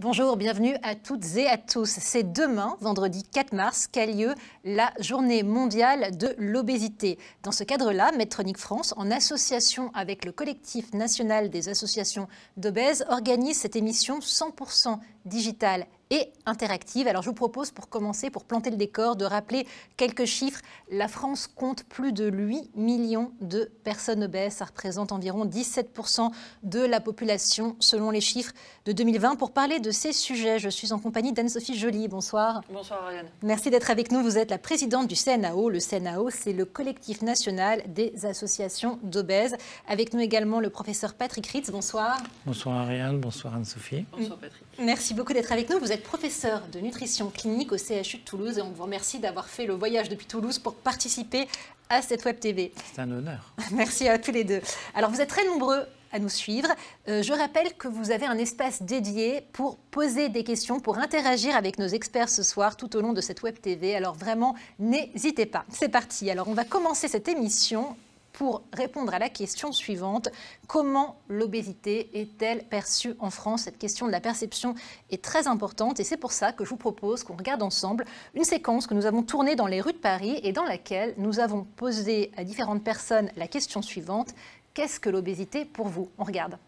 Bonjour, bienvenue à toutes et à tous. C'est demain, vendredi 4 mars, qu'a lieu la journée mondiale de l'obésité. Dans ce cadre-là, Medtronic France, en association avec le collectif national des associations d'obèses, organise cette émission 100% digitale et interactive. Alors je vous propose pour commencer, pour planter le décor, de rappeler quelques chiffres. La France compte plus de 8 millions de personnes obèses. Ça représente environ 17% de la population selon les chiffres de 2020. Pour parler de ces sujets, je suis en compagnie d'Anne-Sophie Joly. Bonsoir. Bonsoir Ariane. Merci d'être avec nous. Vous êtes la présidente du CNAO. Le CNAO, c'est le collectif national des associations d'obèses. Avec nous également le professeur Patrick Ritz. Bonsoir. Bonsoir Ariane, bonsoir Anne-Sophie. Bonsoir Patrick. Merci beaucoup d'être avec nous. Vous êtes professeur de nutrition clinique au CHU de Toulouse et on vous remercie d'avoir fait le voyage depuis Toulouse pour participer à cette web TV. C'est un honneur. Merci à tous les deux. Alors vous êtes très nombreux à nous suivre. Euh, je rappelle que vous avez un espace dédié pour poser des questions, pour interagir avec nos experts ce soir tout au long de cette web TV. Alors vraiment, n'hésitez pas. C'est parti. Alors on va commencer cette émission pour répondre à la question suivante. Comment l'obésité est-elle perçue en France? Cette question de la perception est très importante et c'est pour ça que je vous propose qu'on regarde ensemble une séquence que nous avons tournée dans les rues de Paris et dans laquelle nous avons posé à différentes personnes la question suivante. Qu'est-ce que l'obésité pour vous? On regarde.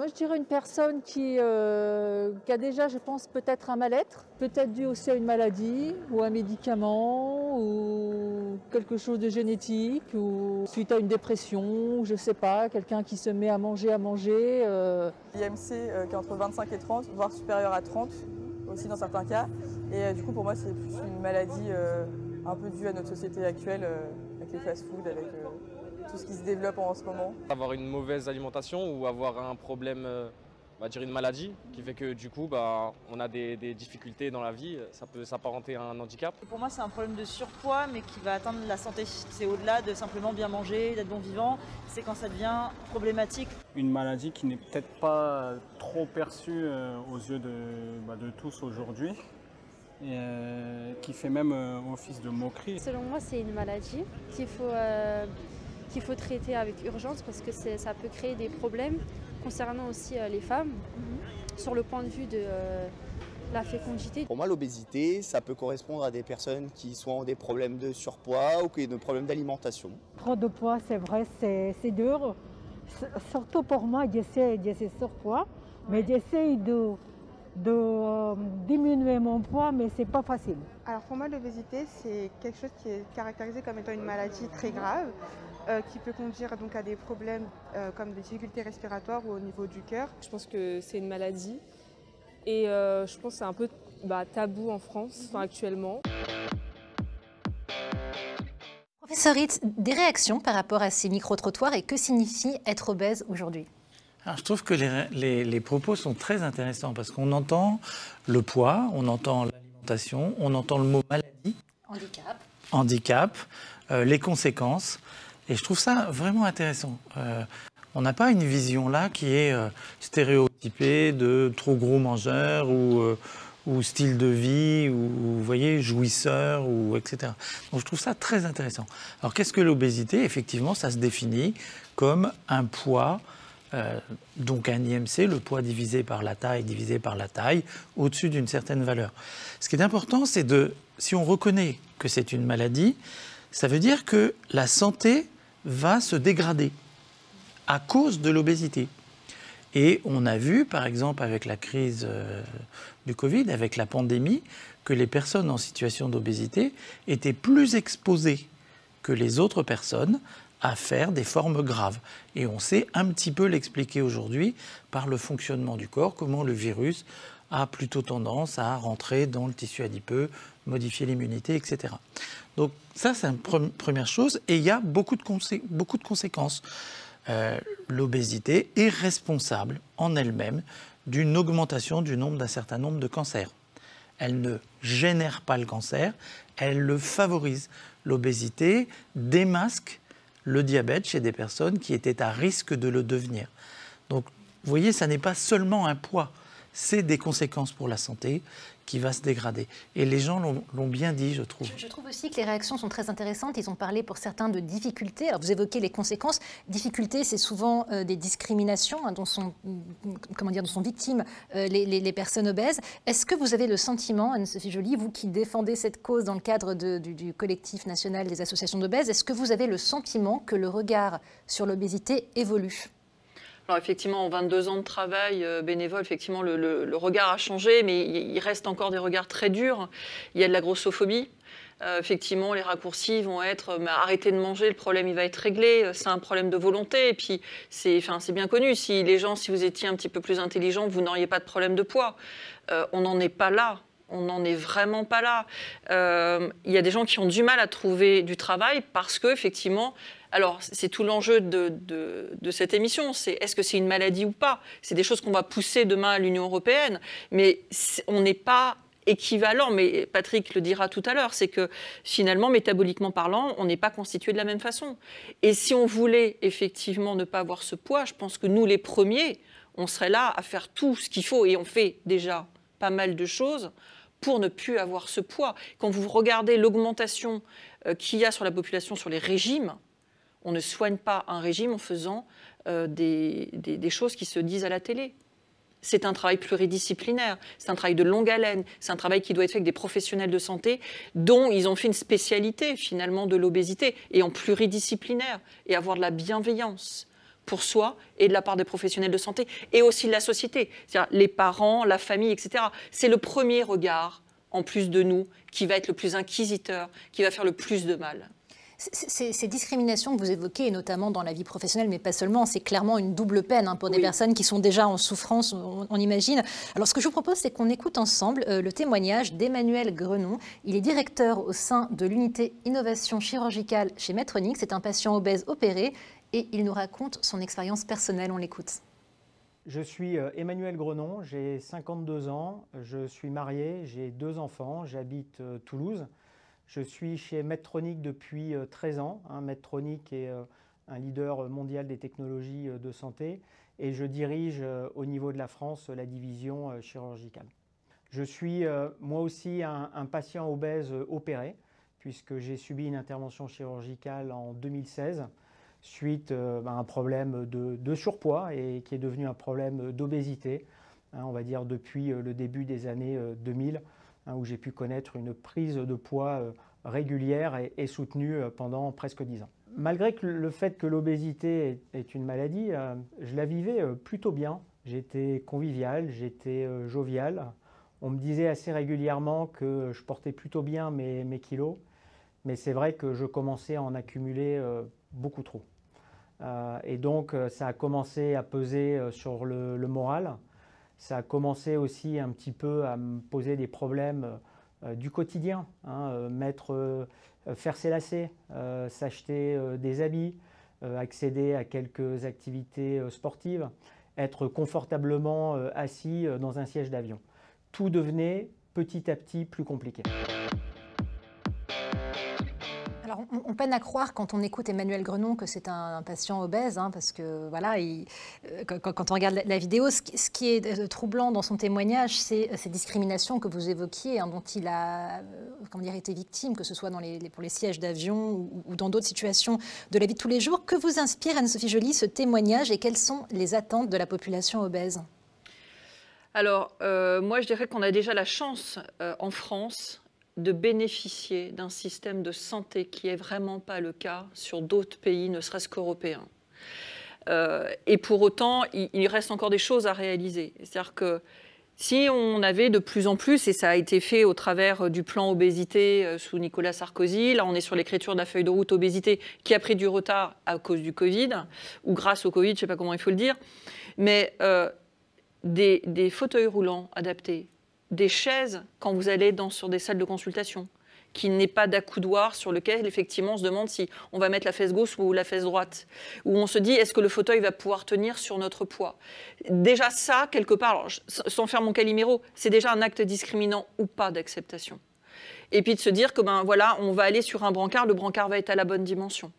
Moi, je dirais une personne qui, euh, qui a déjà, je pense, peut-être un mal-être, peut-être dû aussi à une maladie ou un médicament ou quelque chose de génétique ou suite à une dépression, je sais pas, quelqu'un qui se met à manger, à manger. euh, IMC euh, qui est entre 25 et 30, voire supérieur à 30 aussi dans certains cas. Et euh, du coup pour moi c'est plus une maladie euh, un peu due à notre société actuelle euh, avec les fast-foods, avec euh, tout ce qui se développe en ce moment. Avoir une mauvaise alimentation ou avoir un problème, euh, on va dire une maladie, qui fait que du coup bah, on a des, des difficultés dans la vie, ça peut s'apparenter à un handicap. Pour moi, c'est un problème de surpoids, mais qui va atteindre la santé. C'est au-delà de simplement bien manger, d'être bon vivant. C'est quand ça devient problématique. une maladie qui n'est peut-être pas trop perçue euh, aux yeux de, bah, de tous aujourd'hui, et, euh, qui fait même euh, office de moquerie. Selon moi, c'est une maladie qu'il faut, euh, qu'il faut traiter avec urgence parce que ça peut créer des problèmes concernant aussi euh, les femmes sur le point de vue de euh, la fécondité. Pour moi, l'obésité, ça peut correspondre à des personnes qui soit ont des problèmes de surpoids ou qui ont des problèmes d'alimentation. Trop de poids, c'est vrai, c'est dur. Surtout pour moi, j'essaie j'essaie surpoids, mais j'essaie de, de euh, diminuer mon poids, mais c'est pas facile. Alors pour moi, l'obésité, c'est quelque chose qui est caractérisé comme étant une maladie très grave, euh, qui peut conduire donc à des problèmes euh, comme des difficultés respiratoires ou au niveau du cœur. Je pense que c'est une maladie et euh, je pense que c'est un peu bah, tabou en France enfin, actuellement. Professeur Ritz, des réactions par rapport à ces micro-trottoirs et que signifie être obèse aujourd'hui? Alors, je trouve que les, les- les propos sont très intéressants parce qu'on entend le poids, on entend l'alimentation, on entend le mot maladie, Handicap. handicap, euh, les conséquences. Et je trouve ça vraiment intéressant. Euh, on n'a pas une vision là qui est euh, stéréotypée de trop gros mangeur ou, ou style de vie ou, vous voyez, jouisseur ou etc. Donc je trouve ça très intéressant. Alors qu'est-ce que l'obésité? Effectivement, ça se définit comme un poids euh, donc un IMC, le poids divisé par la taille divisé par la taille, au-dessus d'une certaine valeur. Ce qui est important, c'est de, si on reconnaît que c'est une maladie, ça veut dire que la santé va se dégrader à cause de l'obésité. Et on a vu, par exemple, avec la crise euh, du Covid, avec la pandémie, que les personnes en situation d'obésité étaient plus exposées que les autres personnes à faire des formes graves. Et on sait un petit peu l'expliquer aujourd'hui par le fonctionnement du corps, comment le virus a plutôt tendance à rentrer dans le tissu adipeux, modifier l'immunité, etc. Donc ça, c'est une pre- première chose. Et il y a beaucoup de, consé- beaucoup de conséquences. Euh, L'obésité est responsable en elle-même d'une augmentation du nombre d'un certain nombre de cancers. Elle ne génère pas le cancer, elle le favorise. L'obésité démasque le diabète chez des personnes qui étaient à risque de le devenir. Donc, vous voyez, ça n'est pas seulement un poids, c'est des conséquences pour la santé qui va se dégrader. Et les gens l'ont bien dit, je trouve. Je, trouve aussi que les réactions sont très intéressantes. Ils ont parlé pour certains de difficultés. Alors vous évoquez les conséquences. Difficultés, c'est souvent euh, des discriminations hein, dont, sont, comment dire, dont sont victimes euh, les, personnes obèses. Est-ce que vous avez le sentiment, Anne-Sophie Joly, vous qui défendez cette cause dans le cadre du, du collectif national des associations d'obèses, est-ce que vous avez le sentiment que le regard sur l'obésité évolue? Alors effectivement, en 22 ans de travail euh, bénévole, effectivement, le, regard a changé, mais il, reste encore des regards très durs. Il y a de la grossophobie. Euh, effectivement, les raccourcis vont être mais arrêtez de manger, le problème il va être réglé. C'est un problème de volonté. Et puis, c'est bien connu. Si les gens, si vous étiez un petit peu plus intelligent, vous n'auriez pas de problème de poids. Euh, on n'en est pas là. On n'en est vraiment pas là. Il y a des gens qui ont du mal à trouver du travail parce que, effectivement, alors, c'est tout l'enjeu de, cette émission, c'est est-ce que c'est une maladie ou pas? C'est des choses qu'on va pousser demain à l'Union européenne, mais on n'est pas équivalent, mais Patrick le dira tout à l'heure, c'est que finalement, métaboliquement parlant, on n'est pas constitué de la même façon. Et si on voulait effectivement ne pas avoir ce poids, je pense que nous, les premiers, on serait là à faire tout ce qu'il faut, et on fait déjà pas mal de choses pour ne plus avoir ce poids. Quand vous regardez l'augmentation euh, qu'il y a sur la population sur les régimes, on ne soigne pas un régime en faisant euh, des, choses qui se disent à la télé. C'est un travail pluridisciplinaire, c'est un travail de longue haleine, c'est un travail qui doit être fait avec des professionnels de santé dont ils ont fait une spécialité finalement de l'obésité et en pluridisciplinaire et avoir de la bienveillance pour soi et de la part des professionnels de santé et aussi de la société, c'est-à-dire les parents, la famille, etc. C'est le premier regard en plus de nous qui va être le plus inquisiteur, qui va faire le plus de mal. Ces, discriminations que vous évoquez, notamment dans la vie professionnelle, mais pas seulement, c'est clairement une double peine hein, pour des personnes qui sont déjà en souffrance, on, imagine. Alors ce que je vous propose, c'est qu'on écoute ensemble euh, le témoignage d'Emmanuel Grenon. Il est directeur au sein de l'unité innovation chirurgicale chez Medtronic. C'est un patient obèse opéré et il nous raconte son expérience personnelle. On l'écoute. Je suis euh, Emmanuel Grenon, j'ai 52 ans, je suis marié, j'ai deux enfants, j'habite euh, Toulouse. Je suis chez Medtronic depuis 13 euh, ans. Hein. Medtronic est un leader mondial des technologies de santé et je dirige au niveau de la France la division chirurgicale. Je suis moi aussi un, patient obèse opéré puisque j'ai subi une intervention chirurgicale en 2016 suite à un problème de, surpoids et qui est devenu un problème d'obésité, hein, on va dire depuis le début des années 2000. Hein, où j'ai pu connaître une prise de poids euh, régulière et, soutenue euh, pendant presque dix ans. Malgré le fait que l'obésité est une maladie, euh, je la vivais plutôt bien. J'étais convivial, j'étais jovial. On me disait assez régulièrement que je portais plutôt bien mes, kilos, mais c'est vrai que je commençais à en accumuler beaucoup trop. Et donc ça a commencé à peser sur le moral ça a commencé aussi un petit peu à me poser des problèmes euh, du quotidien. Hein, euh, mettre, euh, faire ses lacets, s'acheter des habits, accéder à quelques activités sportives, être confortablement assis dans un siège d'avion. Tout devenait petit à petit plus compliqué on, peine à croire quand on écoute Emmanuel Grenon que c'est un, patient obèse, hein, parce que voilà, euh, quand, on regarde la, vidéo, ce, qui est euh, troublant dans son témoignage, c'est euh, ces discriminations que vous évoquiez, hein, dont il a comment dire, été victime, que ce soit pour les sièges d'avion ou, dans d'autres situations de la vie de tous les jours. Que vous inspire, Anne-Sophie Joly, ce témoignage et quelles sont les attentes de la population obèse? Alors, moi, je dirais qu'on a déjà la chance en France de bénéficier d'un système de santé qui n'est vraiment pas le cas sur d'autres pays, ne serait-ce qu'européens. Euh, et pour autant, il, reste encore des choses à réaliser. C'est-à-dire que si on avait de plus en plus, et ça a été fait au travers du plan obésité euh, sous Nicolas Sarkozy, là on est sur l'écriture de la feuille de route obésité qui a pris du retard à cause du Covid, ou grâce au Covid, je ne sais pas comment il faut le dire, mais euh, des, des fauteuils roulants adaptés, des chaises quand vous allez dans, sur des salles de consultation, qu'il n'est pas d'accoudoir sur lequel effectivement on se demande si on va mettre la fesse gauche ou la fesse droite, où on se dit est-ce que le fauteuil va pouvoir tenir sur notre poids? Déjà ça, quelque part, sans faire mon caliméro, c'est déjà un acte discriminant ou pas d'acceptation. Et puis de se dire que ben voilà, on va aller sur un brancard, le brancard va être à la bonne dimension.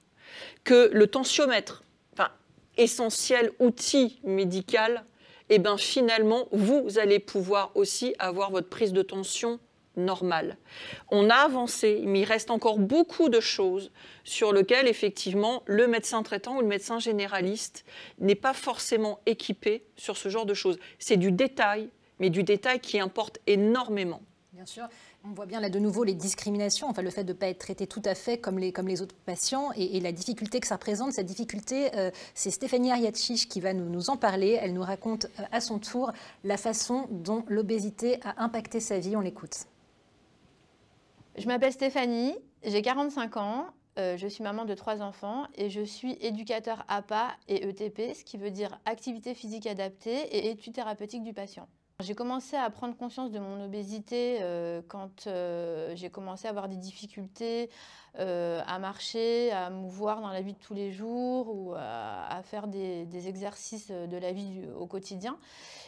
Que le tensiomètre, enfin essentiel outil médical et ben finalement, vous allez pouvoir aussi avoir votre prise de tension normale. On a avancé, mais il reste encore beaucoup de choses sur lesquelles, effectivement, le médecin traitant ou le médecin généraliste n'est pas forcément équipé sur ce genre de choses. C'est du détail, mais du détail qui importe énormément. Bien sûr. On voit bien là de nouveau les discriminations, enfin le fait de ne pas être traité tout à fait comme les, comme les autres patients et, la difficulté que ça représente. Cette difficulté, euh, c'est Stéphanie Ariatchich qui va nous, nous, en parler. Elle nous raconte euh, à son tour la façon dont l'obésité a impacté sa vie. On l'écoute. Je m'appelle Stéphanie, j'ai 45 ans, euh, je suis maman de trois enfants et je suis éducateur APA et ETP, ce qui veut dire activité physique adaptée et étude thérapeutique du patient. J'ai commencé à prendre conscience de mon obésité euh, quand euh, j'ai commencé à avoir des difficultés euh, à marcher, à mouvoir dans la vie de tous les jours ou à, faire des, exercices de la vie au quotidien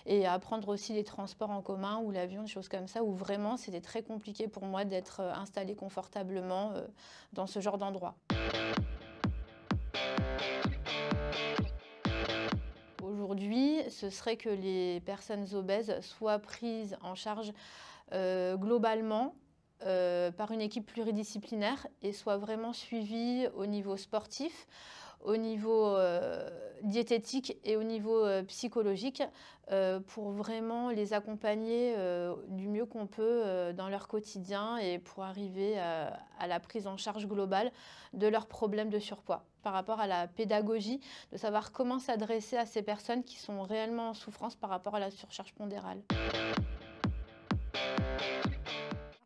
et à prendre aussi les transports en commun ou l'avion, des choses comme ça, où vraiment c'était très compliqué pour moi d'être installée confortablement dans ce genre d'endroit. Aujourd'hui, ce serait que les personnes obèses soient prises en charge euh, globalement euh, par une équipe pluridisciplinaire et soient vraiment suivies au niveau sportif, au niveau euh, diététique et au niveau psychologique pour vraiment les accompagner du mieux qu'on peut dans leur quotidien et pour arriver à la prise en charge globale de leurs problèmes de surpoids par rapport à la pédagogie, de savoir comment s'adresser à ces personnes qui sont réellement en souffrance par rapport à la surcharge pondérale.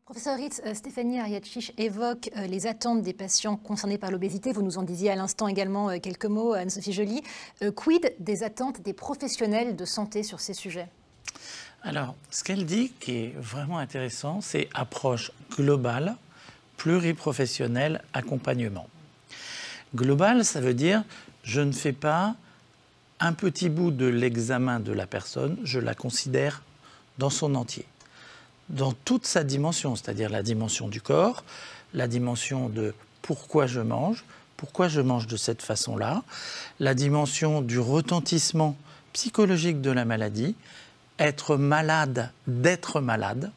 Professeur Ritz, euh, Stéphanie Ariatchich évoque euh, les attentes des patients concernés par l'obésité. Vous nous en disiez à l'instant également euh, quelques mots, Anne-Sophie Joly. quid des attentes des professionnels de santé sur ces sujets? Alors, ce qu'elle dit qui est vraiment intéressant, c'est approche globale, pluriprofessionnelle, accompagnement. Global, ça veut dire je ne fais pas un petit bout de l'examen de la personne, je la considère dans son entier, dans toute sa dimension, c'est-à-dire la dimension du corps, la dimension de pourquoi je mange, pourquoi je mange de cette façon-là, la dimension du retentissement psychologique de la maladie, être malade d'être malade.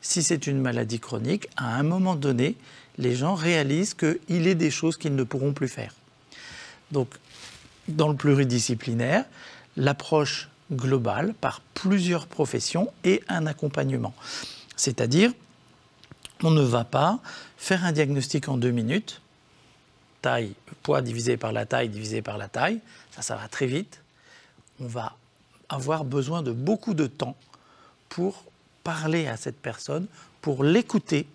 Si c'est une maladie chronique, à un moment donné, les gens réalisent qu'il est des choses qu'ils ne pourront plus faire. Donc, dans le pluridisciplinaire, l'approche globale par plusieurs professions et un accompagnement. C'est-à-dire, on ne va pas faire un diagnostic en deux minutes, taille, poids divisé par la taille divisé par la taille, ça, ça va très vite. On va avoir besoin de beaucoup de temps pour parler à cette personne, pour l'écouter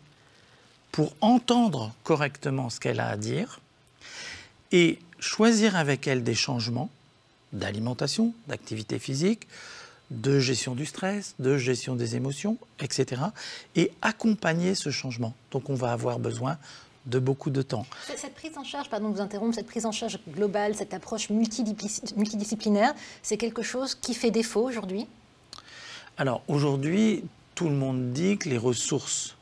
pour entendre correctement ce qu'elle a à dire et choisir avec elle des changements d'alimentation, d'activité physique, de gestion du stress, de gestion des émotions, etc. et accompagner ce changement. Donc on va avoir besoin de beaucoup de temps. Cette prise en charge, pardon de vous interrompre, cette prise en charge globale, cette approche multidisciplinaire, c'est quelque chose qui fait défaut aujourd'hui? Alors aujourd'hui, tout le monde dit que les ressources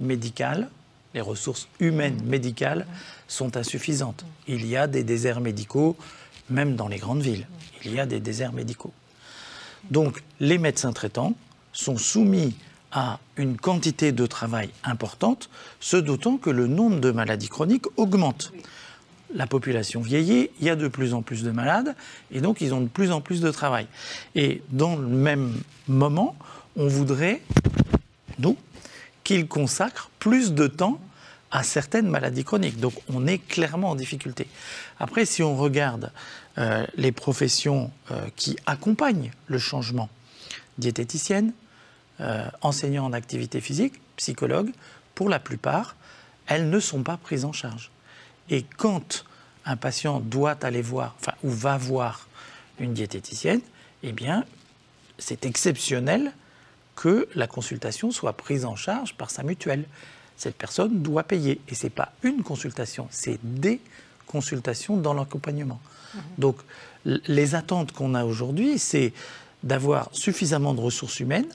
médicales les ressources humaines médicales sont insuffisantes. Il y a des déserts médicaux, même dans les grandes villes. Il y a des déserts médicaux. Donc les médecins traitants sont soumis à une quantité de travail importante, ce d'autant que le nombre de maladies chroniques augmente. La population vieillit, il y a de plus en plus de malades, et donc ils ont de plus en plus de travail. Et dans le même moment, on voudrait, nous, qu'ils consacrent plus de temps à certaines maladies chroniques. Donc on est clairement en difficulté. Après, si on regarde euh, les professions euh, qui accompagnent le changement, diététicienne, euh, enseignants en activité physique, psychologues, pour la plupart, elles ne sont pas prises en charge. Et quand un patient doit aller voir, enfin, ou va voir une diététicienne, eh bien, c'est exceptionnel que la consultation soit prise en charge par sa mutuelle. Cette personne doit payer. Et ce n'est pas une consultation, c'est des consultations dans l'accompagnement. Mhm. Donc les attentes qu'on a aujourd'hui, c'est d'avoir suffisamment de ressources humaines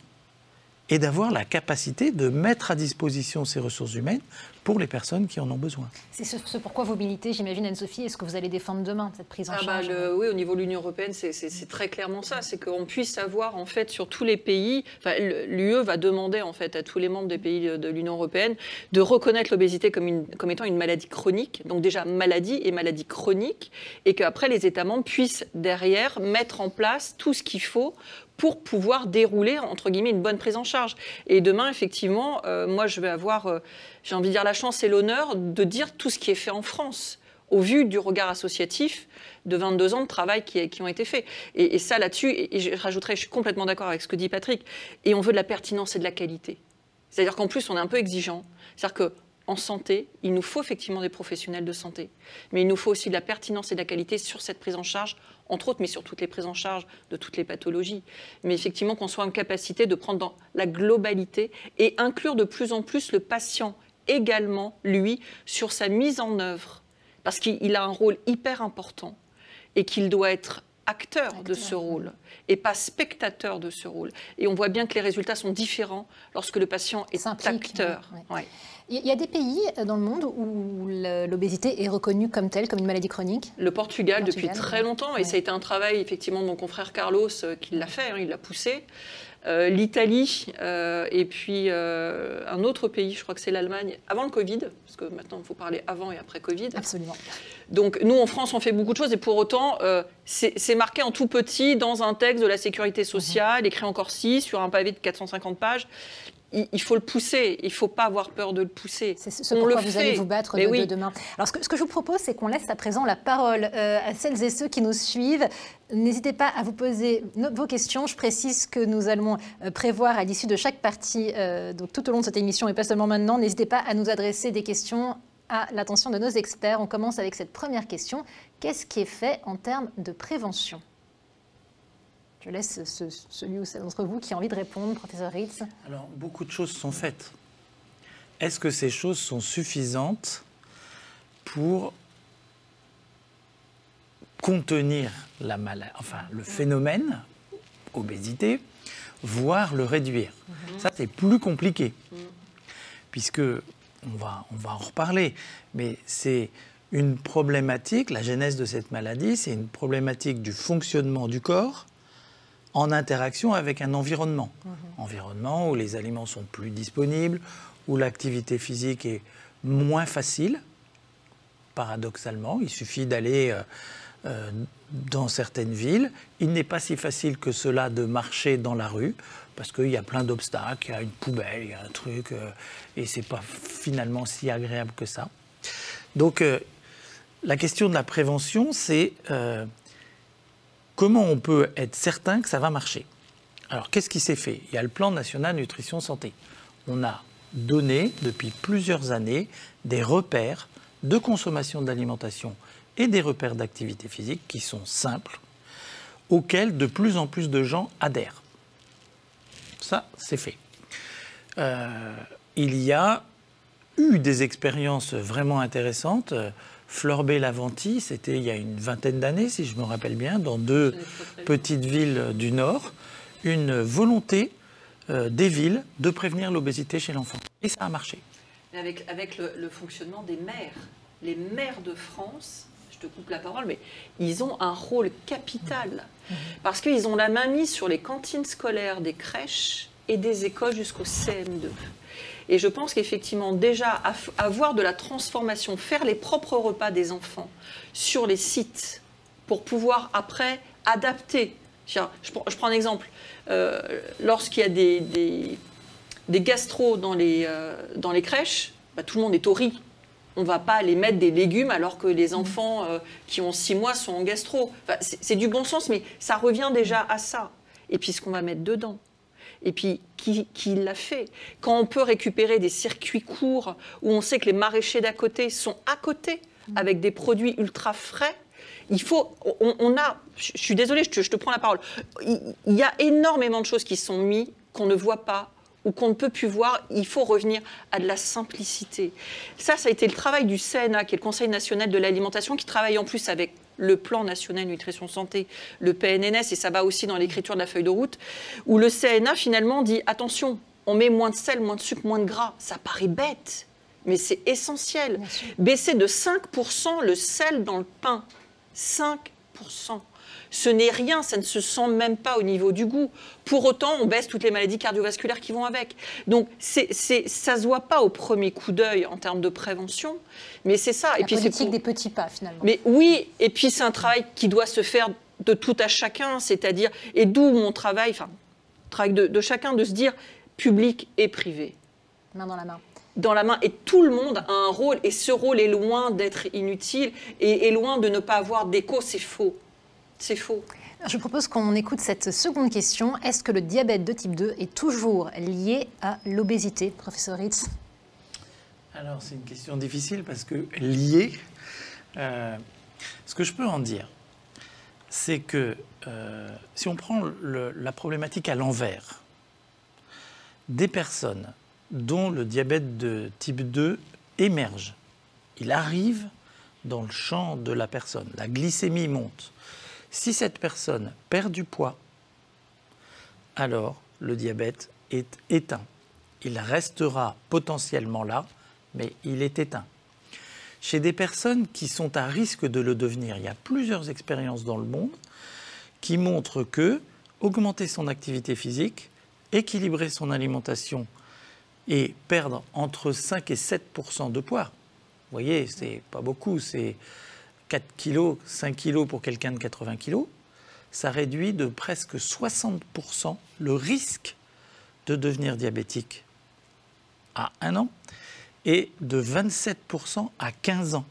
et d'avoir la capacité de mettre à disposition ces ressources humaines pour les personnes qui en ont besoin. C'est ce, ce pourquoi vous militez, j'imagine, Anne-Sophie. Est-ce que vous allez défendre demain cette prise en Ah bah, charge le- oui, au niveau de l'Union européenne, c'est- très clairement ça. C'est qu'on puisse avoir, en fait, sur tous les pays, enfin, l'UE va demander, en fait, à tous les membres des pays de, de l'Union européenne de reconnaître l'obésité comme, une- comme étant une maladie chronique. Donc, déjà, maladie et maladie chronique. Et qu'après, les États membres puissent, derrière, mettre en place tout ce qu'il faut pour pouvoir dérouler, entre guillemets, une bonne prise en charge. Et demain, effectivement, euh, moi, je vais avoir, euh, j'ai envie de dire, la chance et l'honneur de dire tout ce qui est fait en France au vu du regard associatif de 22 ans de travail qui, ont été faits. Et, ça, là-dessus, et, je rajouterais, je suis complètement d'accord avec ce que dit Patrick, et on veut de la pertinence et de la qualité. C'est-à-dire qu'en plus, on est un peu exigeant. C'est-à-dire qu'en santé, il nous faut effectivement des professionnels de santé, mais il nous faut aussi de la pertinence et de la qualité sur cette prise en charge, entre autres, mais sur toutes les prises en charge de toutes les pathologies. Mais effectivement, qu'on soit en capacité de prendre dans la globalité et inclure de plus en plus le patient également, lui, sur sa mise en œuvre parce qu'il a un rôle hyper important et qu'il doit être acteur, de ce rôle et pas spectateur de ce rôle. Et on voit bien que les résultats sont différents lorsque le patient est acteur. Ouais. Il y a des pays dans le monde où l'obésité est reconnue comme telle, comme une maladie chronique? Le Portugal, Portugal, depuis très longtemps, et ça a été un travail effectivement de mon confrère Carlos euh, qui l'a fait, hein, il l'a poussé. Euh, L'Italie euh, et puis euh, un autre pays, je crois que c'est l'Allemagne, avant le Covid, parce que maintenant il faut parler avant et après Covid. Absolument. Donc nous en France on fait beaucoup de choses et pour autant c'est c'est marqué en tout petit dans un texte de la sécurité sociale, écrit en corsi sur un pavé de 450 pages. Il, faut le pousser, il ne faut pas avoir peur de le pousser. C'est ce pourquoi vous allez vous battre Mais de, oui. de demain. Alors, ce que, ce que je vous propose, c'est qu'on laisse à présent la parole euh, à celles et ceux qui nous suivent. N'hésitez pas à vous poser vos questions. Je précise que nous allons euh, prévoir à l'issue de chaque partie, euh, donc tout au long de cette émission et pas seulement maintenant, n'hésitez pas à nous adresser des questions à l'attention de nos experts. On commence avec cette première question. Qu'est-ce qui est fait en termes de prévention? Je laisse ce- celui ou celle d'entre vous qui a envie de répondre, professeur Ritz. Alors, beaucoup de choses sont faites. Est-ce que ces choses sont suffisantes pour contenir la enfin, le phénomène, obésité, voire le réduire? Ça, c'est plus compliqué, puisque on va, on va en reparler, mais c'est une problématique, la genèse de cette maladie, c'est une problématique du fonctionnement du corps en interaction avec un environnement. Environnement où les aliments sont plus disponibles, où l'activité physique est moins facile, paradoxalement. Il suffit d'aller euh, euh, dans certaines villes. Il n'est pas si facile que cela de marcher dans la rue, parce qu'il y a plein d'obstacles, il y a une poubelle, il y a un truc, euh, et c'est pas finalement si agréable que ça. Donc, euh, la question de la prévention, c'est comment on peut être certain que ça va marcher? Alors, qu'est-ce qui s'est fait? Il y a le plan national nutrition santé. On a donné depuis plusieurs années des repères de consommation d'alimentation et des repères d'activité physique qui sont simples, auxquels de plus en plus de gens adhèrent. Ça, c'est fait. Euh, il y a eu des expériences vraiment intéressantes. Florbé Lavanti, c'était il y a une vingtaine d'années, si je me rappelle bien, dans deux petites villes du Nord, une volonté euh, des villes de prévenir l'obésité chez l'enfant. Et ça a marché. Mais avec, avec le, le fonctionnement des maires. Les maires de France, je te coupe la parole, mais ils ont un rôle capital. Parce qu'ils ont la main mise sur les cantines scolaires des crèches et des écoles jusqu'au CM2. Et je pense qu'effectivement, déjà, avoir de la transformation, faire les propres repas des enfants sur les sites pour pouvoir après adapter. Je prends, un exemple. Euh, Lorsqu'il y a des, des, des gastros dans les, euh, dans les crèches, bah, tout le monde est au riz. On ne va pas les mettre des légumes alors que les enfants euh, qui ont six mois sont en gastro. Enfin, c'est du bon sens, mais ça revient déjà à ça. Et puis ce qu'on va mettre dedans. Et puis, qui, qui l'a fait Quand on peut récupérer des circuits courts où on sait que les maraîchers d'à côté sont à côté avec des produits ultra frais, il faut. On, on a. Je suis désolée, je te, je te prends la parole. Il, il y a énormément de choses qui sont mises qu'on ne voit pas ou qu'on ne peut plus voir. Il faut revenir à de la simplicité. Ça, ça a été le travail du CNA, qui est le Conseil national de l'alimentation, qui travaille en plus avec le plan national nutrition santé, le PNNS, et ça va aussi dans l'écriture de la feuille de route, où le CNA finalement dit attention, on met moins de sel, moins de sucre, moins de gras. Ça paraît bête, mais c'est essentiel. Baisser de 5% le sel dans le pain. 5%. Ce n'est rien, ça ne se sent même pas au niveau du goût. Pour autant, on baisse toutes les maladies cardiovasculaires qui vont avec. Donc, c'est, c'est, ça ne se voit pas au premier coup d'œil en termes de prévention, mais c'est ça. La et puis, c'est pour- des petits pas, finalement. mais oui, et puis c'est un travail qui doit se faire de tout à chacun, c'est-à-dire, et d'où mon travail, enfin, travail de, de chacun, de se dire public et privé. Main dans la main. Dans la main, et tout le monde a un rôle, et ce rôle est loin d'être inutile, et est loin de ne pas avoir d'écho, c'est faux. C'est faux. Je propose qu'on écoute cette seconde question. Est-ce que le diabète de type 2 est toujours lié à l'obésité, professeur Ritz? Alors, c'est une question difficile parce que lié, euh, ce que je peux en dire, c'est que euh, si on prend le- la problématique à l'envers, des personnes dont le diabète de type 2 émerge, il arrive dans le champ de la personne, la glycémie monte. Si cette personne perd du poids, alors le diabète est éteint. Il restera potentiellement là, mais il est éteint. Chez des personnes qui sont à risque de le devenir, il y a plusieurs expériences dans le monde qui montrent que augmenter son activité physique, équilibrer son alimentation et perdre entre 5 et 7% de poids, vous voyez, c'est pas beaucoup, c'est 4 kilos, 5 kilos pour quelqu'un de 80 kilos, ça réduit de presque 60% le risque de devenir diabétique à un an et de 27% à 15 ans.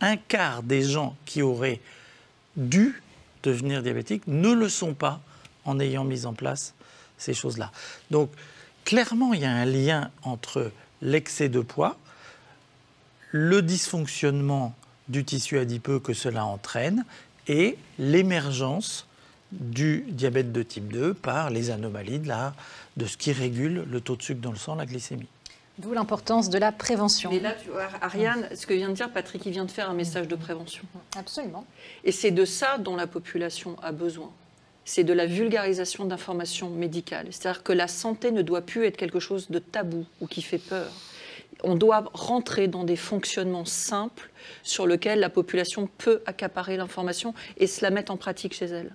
Un quart des gens qui auraient dû devenir diabétiques ne le sont pas en ayant mis en place ces choses-là. Donc, clairement, il y a un lien entre l'excès de poids, le dysfonctionnement du tissu adipeux que cela entraîne et l'émergence du diabète de type 2 par les anomalies de, la, de ce qui régule le taux de sucre dans le sang, la glycémie. D'où l'importance de la prévention. Mais là, tu vois, Ariane, ce que vient de dire Patrick, il vient de faire un message de prévention. Absolument. Et c'est de ça dont la population a besoin. C'est de la vulgarisation d'informations médicales. C'est-à-dire que la santé ne doit plus être quelque chose de tabou ou qui fait peur. On doit rentrer dans des fonctionnements simples sur lesquels la population peut accaparer l'information et se la mettre en pratique chez elle.